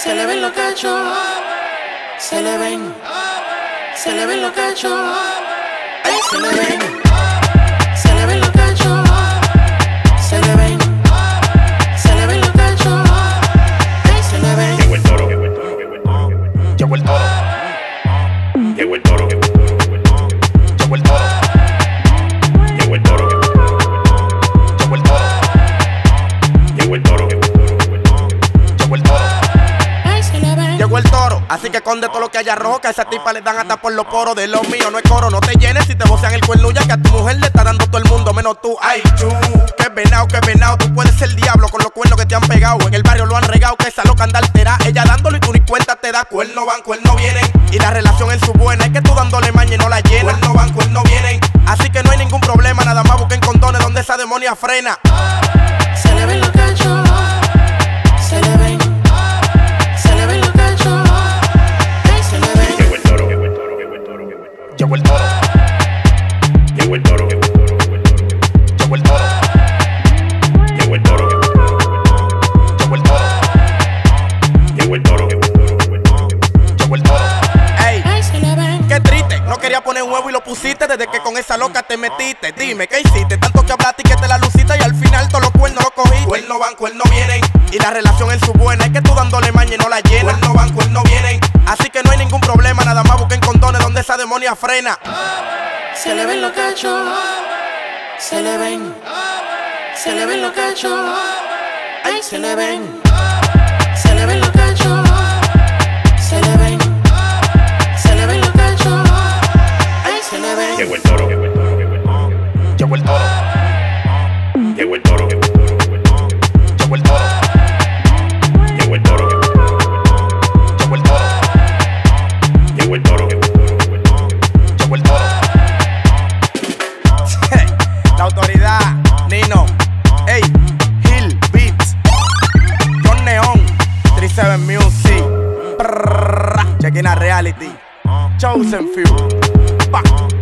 Se le ven los cachos. Se le ven. Se le ven los cachos. Se le ven. Se le ven los cachos. Así que esconde todo lo que haya rojo, que a esa tipa le dan hasta por los poros de los míos. No es coro, no te llenes si te vocean el cuerno, ya que a tu mujer le está dando todo el mundo, menos tú. Ay, chu, que venado, que venado. Tú puedes ser diablo con los cuernos que te han pegado. En el barrio lo han regado, que esa loca anda altera. Ella dándolo y tú ni cuenta te da. Cuerno van, cuerno vienen. Y la relación es su buena, es que tú dándole maña y no la llenas. Cuerno van, cuerno vienen. Así que no hay ningún problema, nada más busquen condones donde esa demonia frena. Toro. Llegó el toro. Llegó el toro. Llegó el toro. Llegó el toro. Llegó el toro. Llegó el toro. Ey. Qué triste, no quería poner huevo y lo pusiste desde que con esa loca te metiste. Dime, ¿qué hiciste? Tanto que hablaste y que te la luciste y al final todos frena. Se le ven los cachos. Se le ven. Se le ven los cachos. Ay, se le ven. Se le ven los cachos. Se le ven. Se le ven los cachos. Ay, se le ven. Llegó el toro. Llegó el toro. Llegó el toro. Llegó el toro. Prrr, checking out reality. Chosen few. Back.